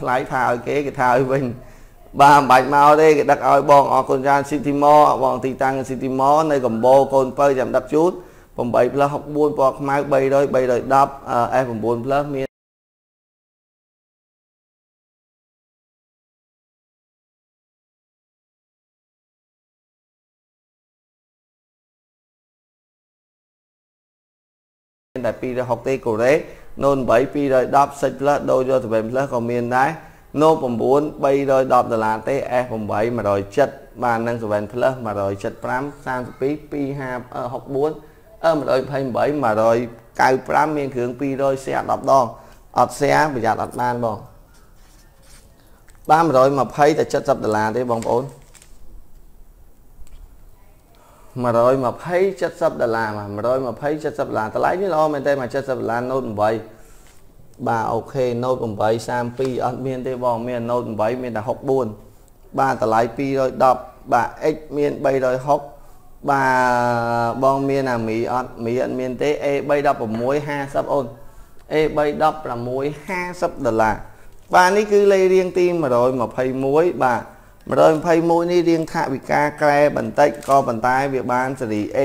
ថ្លៃថាឲ្យគេគេថាឲ្យវិញបាទមិនបាច់មកទេគេដឹកឲ្យបងអរគុណច្រើន City Mall បងទីតាំង City Mall នៅកំបោកូនពៅចាំដឹកជូត8 plus 64ពណ៌ខ្មៅ300 310 F9 plus មានតែ260ទេកូរ៉េ Note 8 210 6 plus ដូរយក7 plus ក៏មានដែរ Note 9 310ដុល្លារទេ S8 170បាទនឹង7 plus 175 32 264អឺ128 195មានគ្រឿង200 share 10ដងអត់ share ប្រយ័ត្នអត់បានបងបាន120តែ70ដុល្លារទេបងប្អូន 120 70ដុល្លារបាទ120 70ដុល្លារតម្លៃនេះល្អមែនទេមក70ដុល្លារ Note 8បាទអូខេ Note 8 32អត់មានទេបងមាន Note 8មានតែ64បាទតម្លៃ210បាទ X មាន360បាទបងមានអាមីអត់មីអត់មានទេ A316 50អូន A316 50ដុល្លារបាទនេះគឺលេខរៀងទី121បាទ 121នេះរៀងថាវិការក្រែបន្តិចក៏ប៉ុន្តែវាបានសេរី A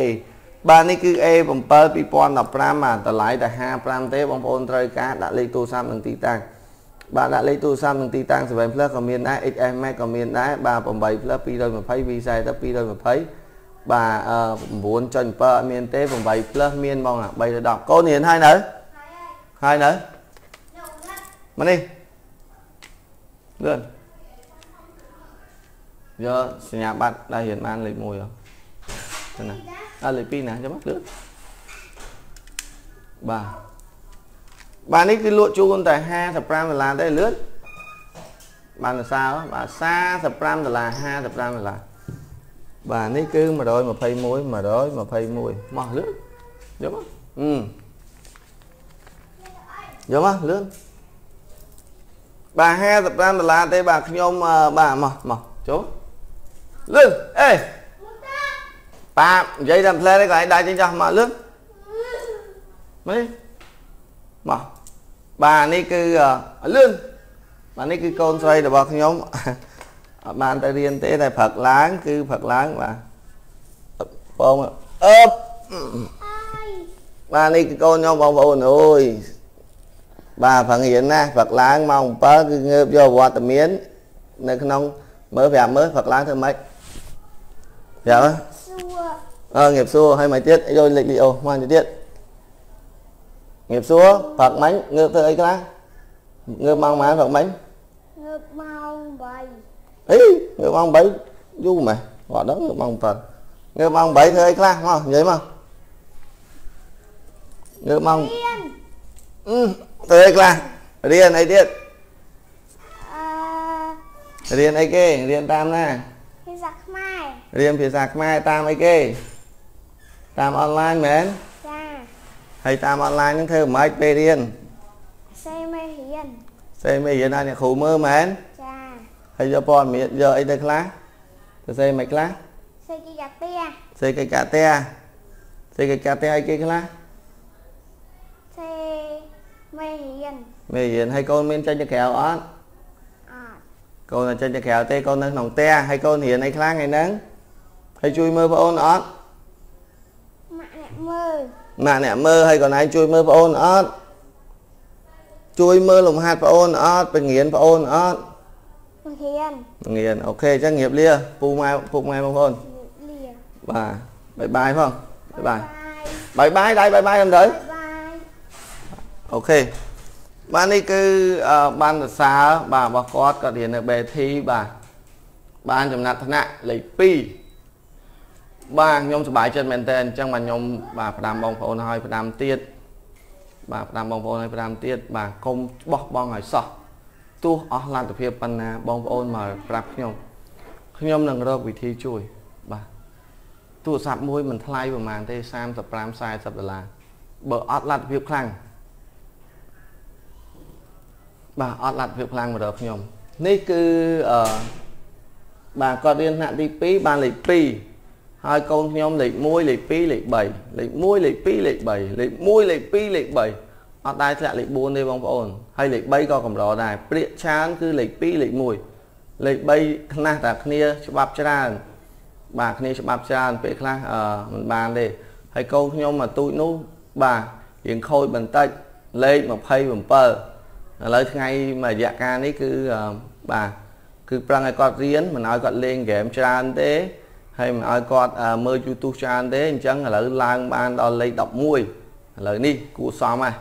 បាទនេះគឺ A7 2015បាទតម្លៃតែ55ទេបងប្អូនត្រូវការដាក់លេខទូរស័ព្ទនិងទីតាំងបាទដាក់លេខទូរស័ព្ទនិងទីតាំង7 Plus ក៏មានដែរ XS Max ក៏មានដែរបាទ8 Plus 220 V40 220បាទ9.7អត់មានទេ8 Plus មានហ្មង310កូនរៀនហើយនៅហើយនៅមកនេះលឿន យកសញ្ញាបត្រដែលរៀនបានលេខ1ហ៎ទៅណាដល់លេខ2ណាចាំមកលឿនបាទបាទនេះគឺលក់ជូនតែ55ដុល្លារទេលឿនបានសរសើរបាទ45ដុល្លារ55ដុល្លារបាទនេះគឺ121 121មកលឿនយកមកអឺយកមកលឿនបាទ55ដុល្លារទេបាទខ្ញុំបាទមកមកចូល លឿនអេប៉ានិយាយដល់ផ្លែនេះក៏ឯងដើរចេញចោះមកលឿនមកមកបាទនេះគឺលឿនបាទនេះគឺកូនស្រីរបស់ខ្ញុំអត់បានទៅរៀនទេតែព្រឹកឡើង គឺព្រឹកឡើងបាទបងអឺបាទនេះគឺកូនខ្ញុំបងប្អូនអើយបាទព្រឹករៀនណាព្រឹកឡើងម៉ោង7គឺងើបយកវត្តមាន នៅក្នុងមើលប្រាប់មើលព្រឹកឡើងធ្វើម៉េច ប្រាប់សួរអើ nghiệp សួរហើយមកទៀតយកលេខលីអូមកទៀត nghiệp សួរព្រឹកមិញងើបធ្វើអីខ្លះងើបម៉ោងប៉ុន្មានព្រឹកមិញងើបម៉ោង8អីងើបម៉ោង8យូរម៉េះគាត់ដឹងងើបម៉ោង7 ររៀនភាសាខ្មែរតាមអីគេតាមអនឡាញមែនចាហើយតាមអនឡាញហ្នឹងធ្វើមិនខ្មិចពេលរៀនសេមេរៀនសេមេរៀនឲ្យអ្នកគ្រូមើលមែនចាហើយយកព័ត៌មានយកអីទៅខ្លះទៅសេមិនខ្លះសេកិច្ចកាទះសេកិច្ចកាទះសេកិច្ចកាទះឲ្យគេខ្លះសេមេរៀនមេរៀនហើយកូនមានចេញទៅក្រៅអត់អត់កូនចេញទៅក្រៅទេកូននៅក្នុងផ្ទះហើយកូនរៀនអីខ្លះថ្ងៃហ្នឹង ហើយជួយមើលបងអូនអត់ម៉ាក់អ្នកមើលម៉ាក់អ្នកមើលហើយកូនឯងជួយមើលបងអូនអត់ជួយមើលលំហាត់បងអូនអត់បង្រៀនបងអូនអត់បង្រៀនបង្រៀនអូខេអញ្ចឹង nghiệp លាពូម៉ែពុកម៉ែបងប្អូនលាបាទបាយបាយផងបាយបាយបាយបាយដៃបាយបាយមិនទៅបាយអូខេបាទនេះគឺបានសរសើរបាទរបស់គាត់គាត់រៀននៅ BT បាទបានចំណាត់ថ្នាក់លេខ2 បាទខ្ញុំសប្បាយចិត្តមែនតើអញ្ចឹងបាទខ្ញុំបាទផ្ដាំបងប្អូនឲ្យផ្ដាំទៀតបាទផ្ដាំបងប្អូនឲ្យផ្ដាំទៀតបាទកុំបោះបង់ឲ្យសោះទោះអស់លទ្ធភាពប៉ុណ្ណាបងប្អូនមកប្រាប់ខ្ញុំខ្ញុំនឹងរកវិធីជួយបាទទូរស័ព្ទមួយមិនថ្លៃប្រហែលទេ35 40ដុល្លារបើអត់លទ្ធភាពខ្លាំងបាទអត់លទ្ធភាពខ្លាំងមករកខ្ញុំនេះគឺអឺបាទគាត់រៀនថ្នាក់ទី2បានលេខ2 ហើយកូនខ្ញុំលេខ1លេខ2លេខ3លេខ1លេខ2លេខ3លេខ1លេខ2លេខ3អត់ដែរធ្លាក់លេខ4ទេបងប្អូនហើយលេខ3ក៏កម្រដែរព្រាកឆានគឺលេខ2លេខ1លេខ3ខ្លះតែគ្នាច្បាប់ច្រើន បាទគ្នាច្បាប់ច្រើនពេលខ្លះអឺមិនបានទេហើយកូនខ្ញុំមកទូចនោះបាទរៀងខូចបន្តិចលេខ27ឥឡូវថ្ងៃមួយរយៈកាលនេះគឺបាទគឺប្រឹងឲ្យគាត់រៀនមិនឲ្យគាត់លេងហ្គេមច្រើនទេ ហើយមិនឲ្យគាត់មើល YouTube ច្រើនទេអញ្ចឹងឥឡូវឡើងបានដល់លេខ11ឥឡូវនេះគួរសមហើយ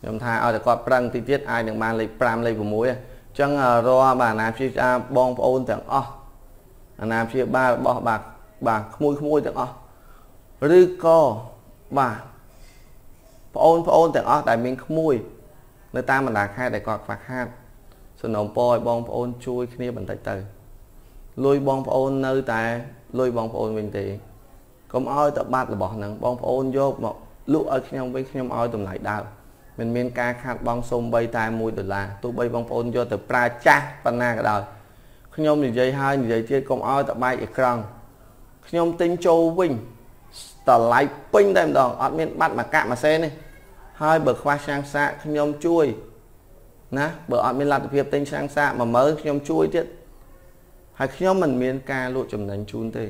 ខ្ញុំថាឲ្យតែគាត់ប្រឹងតិចទៀតអាចនឹងបានលេខ5លេខ6អញ្ចឹងរាល់បាទអាណាព្យាបាលបងប្អូនទាំងអស់អាណាព្យាបាលរបស់បាទបាទក្មួយក្មួយទាំងអស់ឬក៏បាទប្អូនប្អូនទាំងអស់ដែលមានក្មួយនៅតាមបណ្ដាខេត្តដែលគាត់ខ្វះខាតសំណូមពរឲ្យបងប្អូនជួយគ្នាបន្តិចទៅ លុយបងប្អូននៅតែលុយបងប្អូនវិញទេកុំឲ្យតែបាត់របស់ហ្នឹងបងប្អូនយកមកលក់ឲ្យខ្ញុំវិញខ្ញុំឲ្យតម្លៃដើមមិនមានការខាតបង់សូម្បីតែ1ដុល្លារទោះបីបងប្អូនយកទៅប្រើចាស់ប៉ុណ្ណាក៏ដោយខ្ញុំនិយាយហើយនិយាយទៀតកុំឲ្យតែបែកអេក្រង់ខ្ញុំទិញចូលវិញតម្លៃពេញតែម្ដងអត់មានបាត់មួយកាក់មួយសេនទេហើយបើខ្វះឆាំងសាកខ្ញុំជួយណាបើអត់មានលទ្ធភាពទិញឆាំងសាក10000ខ្ញុំជួយទៀត ហើយខ្ញុំមិនមានការលក់ចំណេញជូនទេ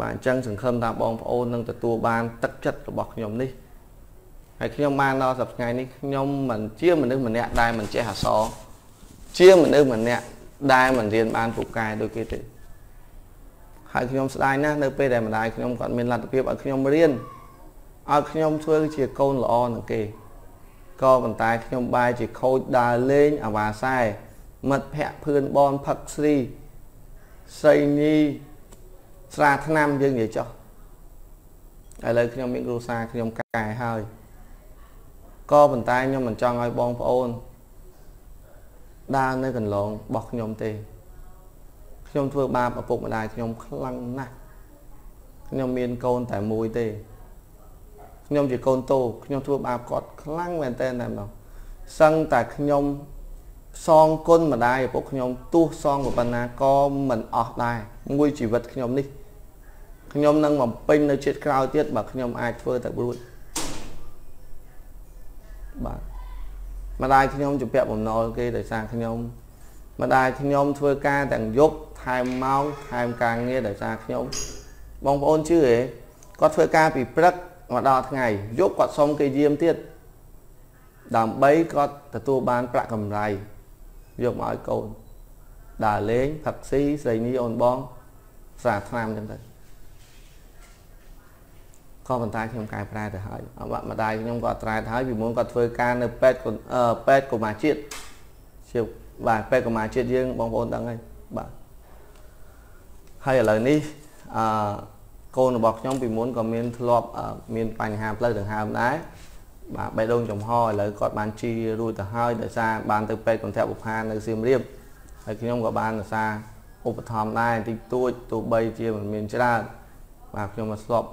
បាទអញ្ចឹងសង្ឃឹមថាបងប្អូននឹងទទួលបានទឹកចិត្តរបស់ខ្ញុំនេះហើយខ្ញុំបានដល់សប្តាហ៍នេះខ្ញុំមិនជាមនុស្សម្នាក់ដែលមិនចេះអក្សរជាមនុស្សម្នាក់ដែលមិនរៀនបានពូកែដូចគេទេហើយខ្ញុំស្ដាយណាស់នៅពេលដែលម្ដាយខ្ញុំគាត់មានលទ្ធភាពឲ្យខ្ញុំរៀនឲ្យខ្ញុំធ្វើជាកូនល្អនឹងគេក៏ប៉ុន្តែខ្ញុំបែរជាខូចដើរលេងអាវ៉ាសែ មិត្តភ័ក្ដិភឿនបនផឹកស្រីសីញីស្រាថ្នាំយើងនិយាយចុះឥឡូវខ្ញុំមានគ្រួសារខ្ញុំកែហើយក៏ប៉ុន្តែខ្ញុំមិនចង់ឲ្យបងប្អូនដើរនៅកន្លងរបស់ខ្ញុំទេខ្ញុំធ្វើបាបឪពុកម្ដាយខ្ញុំខ្លាំងណាស់ខ្ញុំមានកូនតែមួយទេខ្ញុំជាកូនតូខ្ញុំធ្វើបាបគាត់ខ្លាំងមែនតើតែម្ដងសឹងតែខ្ញុំ សងគុណម្ដាយឪពុកខ្ញុំទោះសងប៉ុណ្ណាក៏មិនអស់ដែរមួយជីវិតខ្ញុំនេះខ្ញុំនឹងបំពេញនៅជាតិក្រោយទៀតបើខ្ញុំអាចធ្វើតែរួចបាទម្ដាយខ្ញុំជំពាក់បំណុលគេដោយសារខ្ញុំម្ដាយខ្ញុំធ្វើការទាំងយប់ថែមម៉ោងថែមការងារដោយសារខ្ញុំបងប្អូនជឿទេគាត់ធ្វើការពីព្រឹកមកដល់ថ្ងៃយប់គាត់សុំគេយាមទៀតដើម្បីគាត់ទទួលបានប្រាក់កម្រៃ យកមកឲ្យកូនដើរលេងផឹកស៊ីស្រីនេះអូនបងស្រាថ្នាំអញ្ចឹងទៅក៏ប៉ុន្តែខ្ញុំកែប្រែទៅហើយអបាក់ម្ដាយខ្ញុំក៏ត្រែទៅហើយពីមុនគាត់ធ្វើការនៅពេទ្យពេទ្យកុមារជាតិជាបាទពេទ្យកុមារជាតិយើងបងប្អូនដឹងហើយបាទហើយឥឡូវនេះអឺកូនរបស់ខ្ញុំពីមុនក៏មានធ្លាប់មានបញ្ហាផ្លូវដង្ហើមដែរ បាទបេះដូងចំហឥឡូវគាត់បានជីរួចទៅហើយដោយសារបានទៅពេទ្យកន្ធបុផានៅសៀមរាបហើយខ្ញុំក៏បានដោយសារឧបត្ថម្ភដែរតិចតួចទោះបីជាមិនមានច្រើនបាទខ្ញុំមកស្លាប់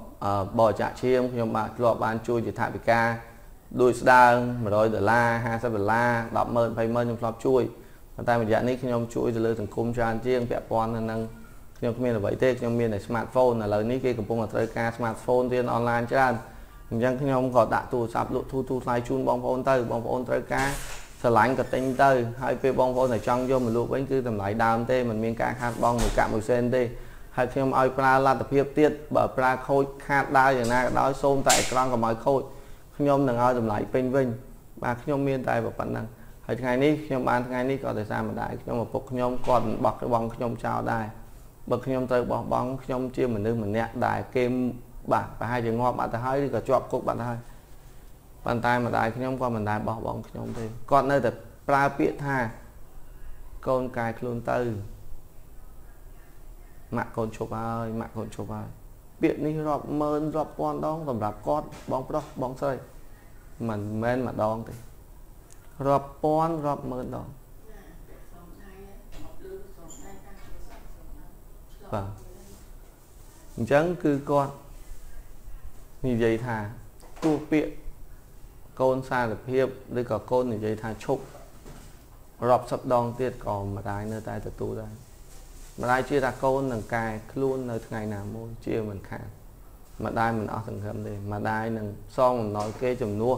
បរិច្ចាគឈាមខ្ញុំបាទធ្លាប់បានជួយជាថវិកាដូចស្ដើង100ដុល្លារ50ដុល្លារ100000 20000ខ្ញុំធ្លាប់ជួយប៉ុន្តែរយៈនេះខ្ញុំជួយទៅលើសង្គមច្រើនជាងពាក់ព័ន្ធនឹងខ្ញុំគ្មានអ្វីទេខ្ញុំមានតែ smartphone ឥឡូវនេះគេកំពុងតែត្រូវការ smartphone រៀនអនឡាញច្រើន អញ្ចឹងខ្ញុំក៏ដាក់ទូរស័ព្ទលក់ទូទូថ្លៃជូនបងប្អូនទៅបងប្អូនត្រូវការស្រឡាញ់ក៏ទិញទៅហើយពេលបងប្អូនតែចង់យកមកលក់វិញគឺតម្លៃដើមទេมันមានការខាតបង់មួយកាក់មួយសេនទេហើយខ្ញុំឲ្យប្រើលទ្ធភាពទៀតបើប្រើខូចខាតដើរយ៉ាងណាក៏ដោយសូមតែអេក្រង់កុំឲ្យខូចខ្ញុំនឹងឲ្យតម្លៃពេញវិញបាទខ្ញុំមានតែប៉ុណ្ណឹងហើយថ្ងៃនេះខ្ញុំបានថ្ងៃនេះក៏ដោយសារម្ដាយខ្ញុំឪពុកខ្ញុំគាត់មិនបោះបង់ខ្ញុំចោលដែរបើខ្ញុំត្រូវបោះបង់ខ្ញុំជាមនុស្សម្នាក់ដែលគេ បាទប្រហែលជាងាប់បាត់ទៅហើយឬក៏ជាប់គុកបាត់ទៅហើយប៉ុន្តែម្ដាយខ្ញុំក៏មិនដែលបោះបង់ខ្ញុំទេគាត់នៅតែប្រើពាក្យថាកូនកែខ្លួនទៅម៉ាក់កូនឈប់ហើយម៉ាក់កូនឈប់ហើយពាក្យនេះរាប់ម៉ឺនរាប់ពាន់ដងសម្រាប់គាត់បងប្រុសបងស្រីមិនមែនម្ដងទេរាប់ពាន់រាប់ម៉ឺនដងបាទអញ្ចឹងគឺគាត់ និយាយថាទោះពាក្យកូនសារភាពឬក៏កូននិយាយថាឈប់រាប់សិបដងទៀតក៏ម្ដាយនៅតែទទួលដែរម្ដាយជឿថាកូននឹងកែខ្លួននៅថ្ងៃណាមួយជាមិនខាតម្ដាយមិនអស់សង្ឃឹមទេម្ដាយនឹងសងបំណុលគេចំនួនក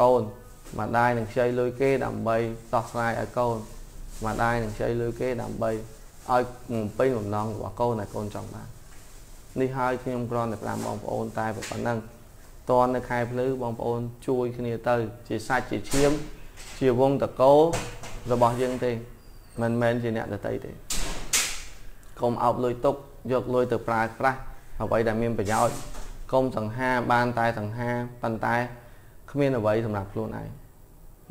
កូនម្ដាយនឹងខ្ចីលុយគេដើម្បីដោះស្រាយឲ្យកូនម្ដាយនឹងខ្ចីលុយគេដើម្បីឲ្យបំពេញបំណងរបស់កូនឲ្យកូនចង់បាន នេះហើយខ្ញុំគ្រាន់តែប្រាប់បងប្អូនតែប៉ុណ្ណឹងតននៅខែភ្លឺបងប្អូនជួយគ្នាទៅ ជាសាច់ជាឈាម ជាវងតកោរបស់យើងទេមិនមែនជាអ្នកដតីទេកុំអោបលុយទុកយកលុយទៅប្រើប្រាស់អ្វីដែលមានប្រយោជន៍កុំសង្ហាបានតែសង្ហាប៉ុន្តែគ្មានអ្វីសម្រាប់ខ្លួនឯង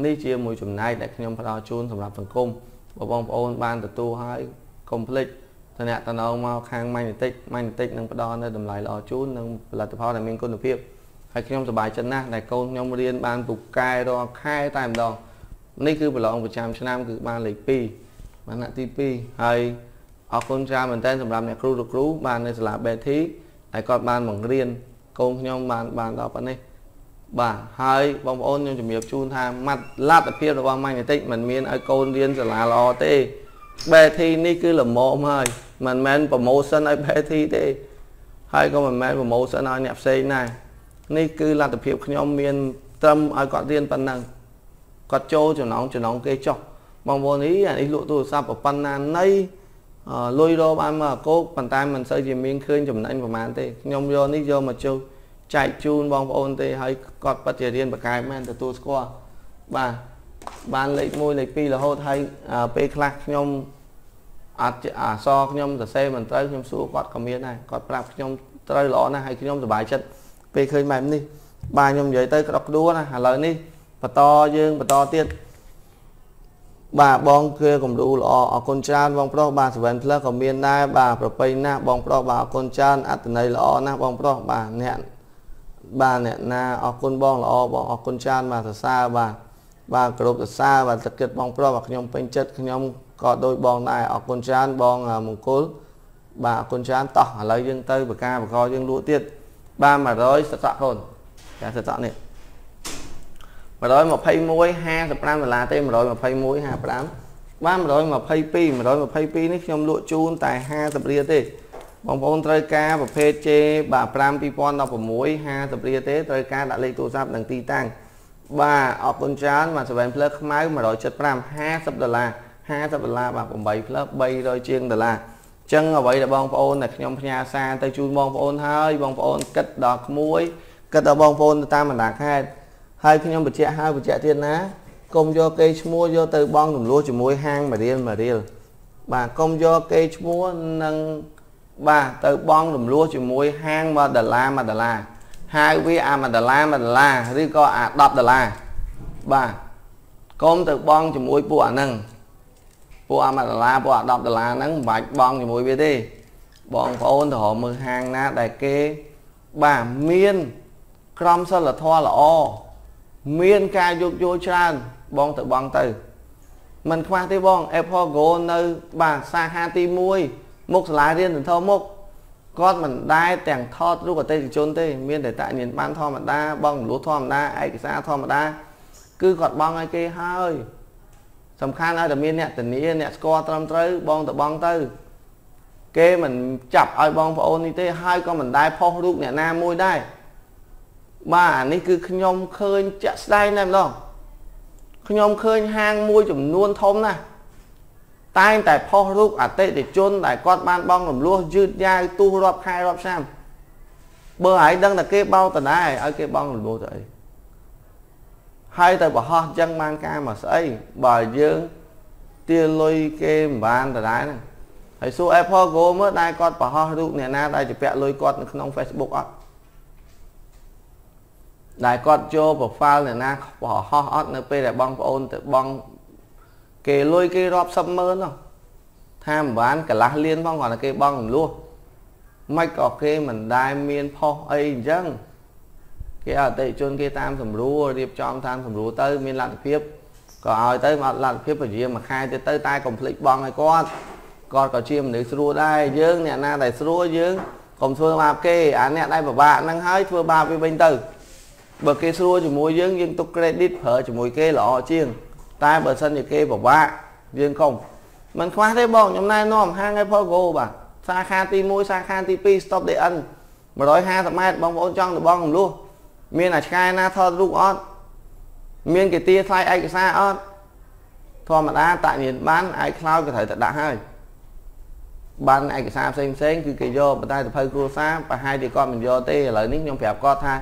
នេះជាមួយចំណែកដែលខ្ញុំផ្ដល់ជូនសម្រាប់សង្គមបើបងប្អូនបានទទួលហើយកុំភ្លេច តំណតំណងមកខាង Magnetic Magnetic នឹងផ្ដល់នៅតម្លៃល្អជូននិងផលិតផលដែលមានគុណភាពហើយខ្ញុំសប្បាយចិត្តណាស់ដែលកូនខ្ញុំរៀនបានពូកែរាល់ខែតែម្ដងនេះគឺប្រឡងប្រចាំឆ្នាំគឺបានលេខ2បានទី2ហើយអរគុណច្រើនមែនទែនសម្រាប់អ្នកគ្រូលោកគ្រូបាននៅសាលា BT ហើយគាត់បានបង្រៀនកូនខ្ញុំបានបានដល់ប៉ុណ្នេះបាទហើយបងប្អូនខ្ញុំជំរាបជូនថាម៉ាត់លទ្ធភាពរបស់ម៉ាញ់តិចមិនមានឲ្យកូនរៀនសាលាល្អទេ BT នេះគឺល្មមហើយមិនមែន promotion ឲ្យ BT ទេហើយក៏មិនមែន promotion ឲ្យអ្នកផ្សេងដែរនេះគឺលទ្ធភាពខ្ញុំមានត្រឹមឲ្យគាត់រៀនប៉ុណ្ណឹងគាត់ចូលចំណងចំណងគេចុះបងប្អូននេះអានេះលក់ទូរស័ព្ទប៉ុណ្ណាណីលុយរកបានមកអាកោកប៉ុន្តែមិនសូវជាមានឃើញចំណេញប្រហែលទេខ្ញុំយកនេះយកមកចុះចែកជូនបងប្អូនទេហើយគាត់ពិតជារៀនបកកែមែនទទួលស្គាល់បាទ បានលេខ1លេខ2រហូតហើយពេលខ្លះខ្ញុំអត់អសខ្ញុំសរសេរមិនត្រូវខ្ញុំសួរគាត់ក៏មានដែរគាត់ប្រាប់ខ្ញុំត្រូវល្អណាស់ហើយខ្ញុំសប្បាយចិត្តពេលឃើញបែបនេះបាទខ្ញុំនិយាយទៅក្តុកក្តួណាឥឡូវនេះបន្តយើងបន្តទៀតបាទបងគឺគំរូល្អអរគុណច្រើនបងប្រុសបាទ7 plus ក៏មានដែរបាទប្រពៃណាស់បងប្រុសបាទអរគុណច្រើនអត្តន័យល្អណាស់បងប្រុសបាទអ្នកបាទអ្នកណាអរគុណបងល្អបងអរគុណច្រើនបាទសរសើរបាទ បាទគោរពសរសើរបាទទឹកចិត្តបងប្រុសបាទខ្ញុំពេញចិត្តខ្ញុំក៏ដូចបងដែរអរគុណច្រើនបងមង្គលបាទអរគុណច្រើនតោះឥឡូវយើងទៅបកាបកយើងលក់ទៀតបាទ100សតកូនចាសតកនេះ121 55ដុល្លារទេ121 55បាន122 122នេះខ្ញុំលក់ជូនតែ50រៀលទេបងប្អូនត្រូវការប្រភេទ J បាទ5 2016 50រៀលទេត្រូវការដាក់លេខទូរស័ព្ទនិងទីតាំង បាទអរគុណច្រើនបាទ7 Plus ខ្មៅ175 50ដុល្លារ50ដុល្លារបាទ8 Plus 300ជាងដុល្លារចឹងអ្វីដែលបងប្អូនដែលខ្ញុំផ្ញើសារទៅជូនបងប្អូនហើយបងប្អូនគិតដល់ក្មួយគិតដល់បងប្អូនទៅតាមបណ្ដាខេត្តហើយខ្ញុំបញ្ជាក់ហើយបញ្ជាក់ទៀតណាកុំយកគេឈ្មោះយកទៅបងរំលោះជាមួយហាងមួយរៀលមួយរៀលបាទកុំយកគេឈ្មោះនិងបាទទៅបងរំលោះជាមួយហាង1ដុល្លារ1ដុល្លារ ហៅវាអា1ដុល្លារ1ដុល្លារឬក៏អា10ដុល្លារបាទកុំទៅបងជាមួយពួកអាហ្នឹងពួកអា1ដុល្លារពួកអា10ដុល្លារហ្នឹងមិនបាច់បងជាមួយវាទេបងប្អូនទៅរកមើលហាងណាដែលគេបាទមានក្រមសិលធម៌ល្អមានការយោគយល់ច្រើនបងទៅបងទៅមិនខ្វះទេបង Apple Go នៅបាទសាខាទី1មុខសាលារៀនសន្ធមុខ គាត់មិនដែលទាំងថតរូបអតិថិជនទេមានតែតាញៀនបានធម្មតាបងលួធម្មតាឯកសារធម្មតា គឺគាត់បងឲ្យគេហើយសំខាន់ឲ្យតែមានអ្នកធានាអ្នកស្គាល់ត្រឹមត្រូវបងទៅបងទៅ គេមិនចាប់ឲ្យបងប្អូននេះទេហើយក៏មិនដែលផុសរូបអ្នកណាមួយដែរបាទអានេះគឺខ្ញុំឃើញចាក់ស្ដែងតែម្ដងខ្ញុំឃើញហាងមួយចំនួនធំណាស់ តែងតែផុសរូបអតិថិជនដែលគាត់បានបងរំលោះយឺតយ៉ាវទូសរាប់ខែរាប់ឆ្នាំបើហើយដឹងតែគេបោកតដែរឲ្យគេបងរំលោះទៅអីហើយទៅបរោះចឹងបានការមកស្អីបើយើងទាលុយគេមិនបានតដែរហ្នឹងហើយសួរ Apple Go មើលដែរគាត់បរោះរូបអ្នកណាដែលជាពាក់លុយគាត់នៅក្នុង Facebook អត់ដែលគាត់ចូល profile អ្នកណាបរហោះអត់នៅពេលដែលបងប្អូនទៅបង គេលុយគេរាប់សិបម៉ឺននោះថាមិនបានកន្លះលានផងគាត់តែគេបងរំលោះមិនក៏គេមិនដែលមានផុសអីអញ្ចឹងគេអតិជនគេតាមសម្រួលរៀបចំតាមសម្រួលទៅមានលទ្ធភាពក៏ឲ្យទៅមកលទ្ធភាពពជាមួយខែទៅទៅតែកុំភ្លេចបងឲ្យគាត់គាត់ក៏ជាមនុស្សស្រួលដែរយើងអ្នកណាដែលស្រួលយើងកុំធ្វើបាបគេអាអ្នកដែលពិបាកហ្នឹងហើយធ្វើបាបវាវិញទៅបើគេស្រួលជាមួយយើងយើងទុក credit ប្រើជាមួយគេល្អជាង តែបើសិនជាគេពិបាកយើងកុំមិនខ្វះទេបងខ្ញុំណែនាំហាង Apple Go បាទសាខាទី1សាខាទី2 Stop DN 150ម៉ែត្របងប្អូនចង់ទៅបងរំលោះមានអាឆ្កែណាថតរូបអត់មានគេទាថ្លៃឯកសារអត់ធម្មតាតាក់ញៀនបានឯខ្លោចក៏ត្រូវតែដាក់ហើយបានឯកសារផ្សេងផ្សេងគឺគេយកប៉ុន្តែសភៅគ្រួសារប្រហែលជាគាត់មិនយកទេឥឡូវនេះខ្ញុំប្រាប់គាត់ថា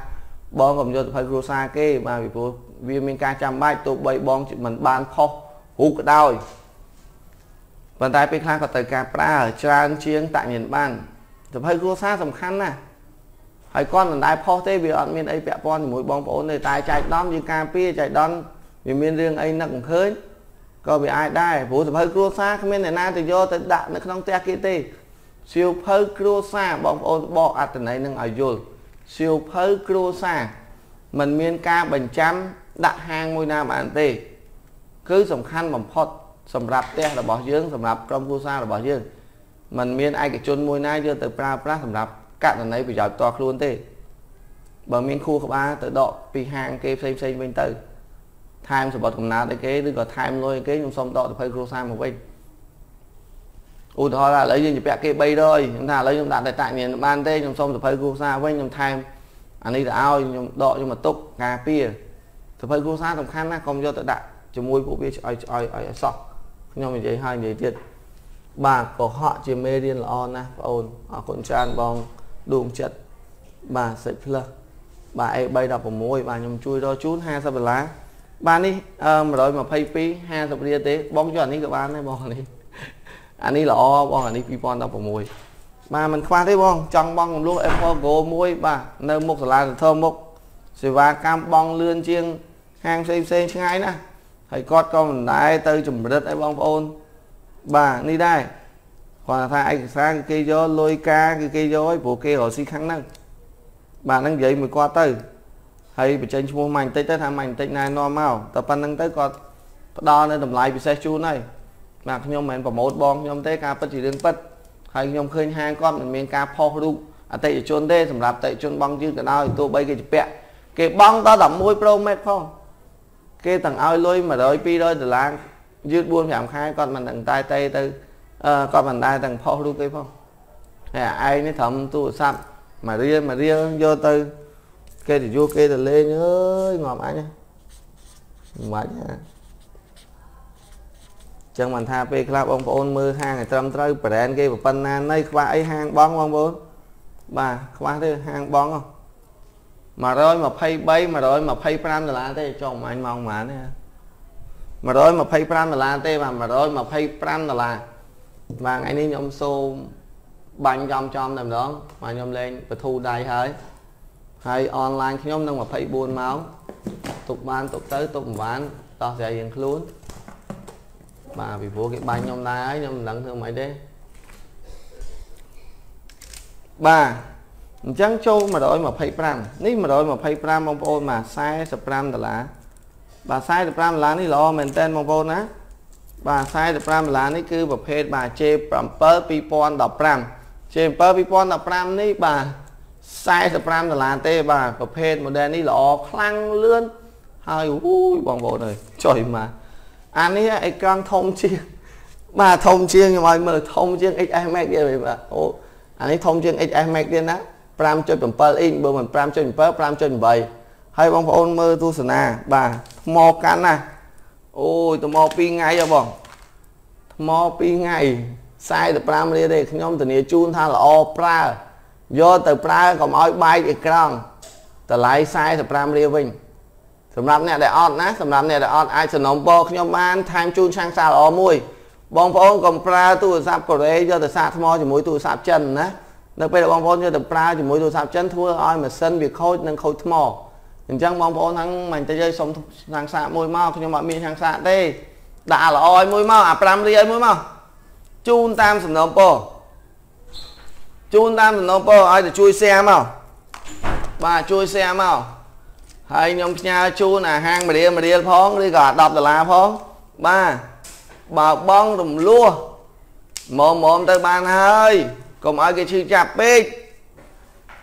បងកុំយកសភៅគ្រួសារគេបាទពីព្រោះ វាមានការចាំបាច់ទោះបីបងមិនបានផុសរូបក៏ដោយប៉ុន្តែពេលខ្លះក៏ត្រូវការប្រើច្រើនជាងតាក់ញៀនបានសភៅគ្រួសារសំខាន់ណាស់ហើយគាត់មិនដែលផុសទេវាអត់មានអីពាក់ព័ន្ធជាមួយបងប្អូនទេតែចែកដំយើងការពារចែកដំវាមានរឿងអីនឹកមិនឃើញក៏វាអាចដែរព្រោះសភៅគ្រួសារគ្មានអ្នកណាទៅយកទៅដាក់នៅក្នុងផ្ទះគេទេសៀវភៅគ្រួសារបងប្អូនបកអត្តន័យនឹងឲ្យយល់សៀវភៅគ្រួសារมันមានការបញ្ចាំ ដាក់ហាងមួយណាបានទេ គឺសំខាន់បំផុតសម្រាប់ផ្ទះរបស់យើងសម្រាប់ក្រុមគ្រួសាររបស់យើងมันមានឯកជនមួយណាយកទៅប្រើប្រាស់សម្រាប់ករណីប្រយោជន៍ផ្ទាល់ខ្លួនទេបើមានខួរក្បាលទៅដកពីហាងគេផ្សេងផ្សេងវិញទៅថែមសម្បត្តិកំណើតអីគេឬក៏ថែមលុយអីគេខ្ញុំសុំដកទៅភ័យគ្រួសារមកវិញឧទាហរណ៍ឥឡូវយើងជពាក់គេ300ខ្ញុំថាឥឡូវខ្ញុំដាក់តែតាក់ញៀនបានទេខ្ញុំសុំសភៅគ្រួសារវិញខ្ញុំថែមអានេះទៅឲ្យខ្ញុំដកខ្ញុំមកទុកការពារ សភៅគ្រួសារសំខាន់ណាស់កុំយកទៅដាក់ជាមួយពួកវាឲ្យឲ្យឲ្យសោះខ្ញុំនិយាយហើយនិយាយទៀតបាទកុហកជាមេរៀនល្អណាស់បងអូនអរគុណច្រើនបងដួងចិត្តបាទសិចផ្លឹះបាទ A316 បាទខ្ញុំជួយរកជូន50ដុល្លារបាទនេះ122 50រៀលទេបងយកអានេះក៏បានដែរបងអានេះអានេះល្អបងអានេះ2016បាទมันខ្វះទេបងចង់បងរំលោះ Apple Go មួយបាទនៅមុខសាលាសន្ធមុខសេវាកម្មបងលឿនជាង ហាងផ្សេងផ្សេងឆ្ងាយណាហើយគាត់ក៏មិនដែរទៅចម្រិតឲ្យបងប្អូនបាទនេះដែរគាត់ថាឯកសារគឺគេយកលុយការគឺគេយកឲ្យព្រោះគេរកស៊ីខាងហ្នឹងបាទហ្នឹងនិយាយមួយគាត់ទៅហើយបញ្ចេញឈ្មោះម៉ាញ់តិចទៅថាម៉ាញ់តិចណែនាំមកតែប៉ុណ្្នឹងទៅគាត់ផ្ដល់នៅតម្លៃពិសេសជូនហើយបាទខ្ញុំមិនមែនប្រម៉ូតបងខ្ញុំទេការពិតជារឿងពិតហើយខ្ញុំឃើញហាងគាត់មិនមានការផុសរូបអតិថិជនទេសម្រាប់អតិថិជនបងជឿក៏ដោយទោះបីគេជពាក់គេបង់ដល់11 Pro Max ផង គេទាំងឲ្យលុយ100 200ដុល្លារយឺត4 5ខែគាត់មិនដឹងតែទេទៅគាត់មិនដែរទាំងផុសរូបទេផងហើយឯងនេះត្រឹមទូរស័ព្ទមួយរៀលមួយរៀលយកទៅគេទៅយកគេទៅលេងអើយងាប់អញមិនបាច់ណាចឹងមិនថាពេលខ្លះបងប្អូនមើលហាងឲ្យត្រឹមត្រូវប្រែនគេប៉ុណ្ណាណៃខ្វះអីហាងបងបងប្អូនបាទខ្វះទេហាងបង 123 125ដុល្លារទេចុះអញមកប៉ុន្មានទេ125ដុល្លារទេបាទ125ដុល្លារបាទថ្ងៃនេះខ្ញុំសូមបាញ់ចំចំតែម្ដងបាទខ្ញុំលេងបធូដៃហើយហើយអនឡាញខ្ញុំនឹង24ម៉ោងទុកបានទុកទៅទុកមិនបានតោះស្រាយរៀងខ្លួនបាទពីព្រោះគេបាញ់ខ្ញុំដែរហើយខ្ញុំមិនដឹងធ្វើម៉េចទេបាទ អញ្ចឹងចូល125នេះ125បងប្អូនបាទ45ដុល្លារបាទ45ដុល្លារនេះល្អមែនតើបងប្អូនណាបាទ45ដុល្លារនេះគឺប្រភេទបាទ J7 2015 J7 2015នេះបាទ45ដុល្លារទេបាទប្រភេទ model នេះល្អខ្លាំងលឿនហើយអូយបងប្អូនអើយចុយមកអានេះអេក្រង់ធំជាងបាទធំជាងខ្ញុំឲ្យមើលធំជាង XS Max ទៀតបាទអូអានេះធំជាង XS Max ទៀតណា 5.7អ៊ីងបើមិន5.7 5.8ហើយបងប្អូនមើលទស្សនាបាទថ្មកាន់ណាអូយថ្ម2ថ្ងៃហ៎បងថ្ម2ថ្ងៃ45រៀលទេខ្ញុំធានាជូនថាល្អប្រើយកទៅប្រើកុំឲ្យបែកអេក្រង់តម្លៃ45រៀលវិញសម្រាប់អ្នកដែលអត់ណាសម្រាប់អ្នកដែលអត់អាចសំណុំពរខ្ញុំបានថែមជូនឆាំងសាល្អមួយបងប្អូនកុំប្រើទូរស័ព្ទកូរ៉េយកទៅសាកថ្មជាមួយទូរស័ព្ទចិនណា នៅពេលដែលបងប្អូនយកទៅប្រើជាមួយទូរស័ព្ទចិនធ្វើឲ្យម៉ាស៊ីនវាខូចនិងខូចថ្មអញ្ចឹងបងប្អូនហ្នឹងមិនតិចឲ្យសុំឆាំងសាកមួយមកខ្ញុំអត់មានឆាំងសាកទេដាក់ល្អឲ្យមួយមកអា5រៀលឲ្យមួយមកជូនតាមសំណុំពរជូនតាមសំណូមពរឲ្យទៅជួយ share មកបាទជួយ share មកហើយខ្ញុំផ្ញើជូនអាហាងមរៀលមរៀលផងឬក៏10ដុល្លារផងបាទបើបងរំលោះមុំមុំទៅបានហើយ កុំឲ្យគេឈឺចាប់ពេក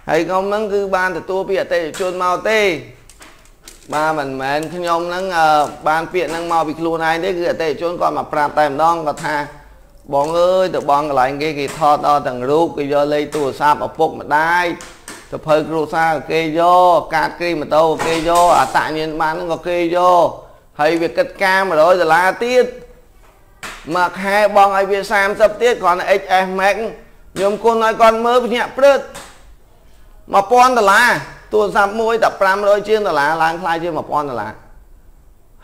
ហើយខ្ញុំហ្នឹងគឺបានទទួលពីអតិថិជនមកទេបាទមិនមែនខ្ញុំហ្នឹងបានពាក្យហ្នឹងមកពីខ្លួនឯងទេគឺអតិថិជនគាត់មកប្រាប់តែម្ដងគាត់ថាបងអើយទៅបងកន្លែងគេគេថតដល់ទាំងរូបគេយកលេខទូរស័ព្ទឪពុកម្ដាយសភៅគ្រួសារក៏គេយកកាតគ្រីម៉ូតូក៏គេយកអតញ្ញាណបានហ្នឹងក៏គេយកហើយវាគិតការ100ដុល្លារទៀតមួយខែបងឲ្យវា30ទៀតគ្រាន់តែ XS Max ខ្ញុំគុណឲ្យគាត់មើលភ្ញាក់ព្រឹត1000ដុល្លារទូរស័ព្ទមួយតែ500ជាងដុល្លារឡើងថ្លៃជាង1000ដុល្លារ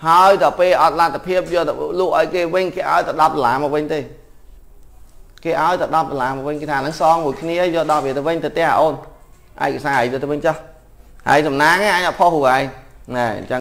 ហើយដល់ពេលអត់លទ្ធភាពយកទៅលក់ឲ្យគេវិញគេឲ្យតែ10ដុល្លារមកវិញទេគេឲ្យតែ10ដុល្លារមកវិញគេថាហ្នឹងសងមួយគ្នាយកដល់វាទៅវិញទៅផ្ទះអូនឯកសារឲ្យទៅវិញចុះហើយសំណាងឯងអត់ផុសខ្លួនឯងណែអញ្ចឹង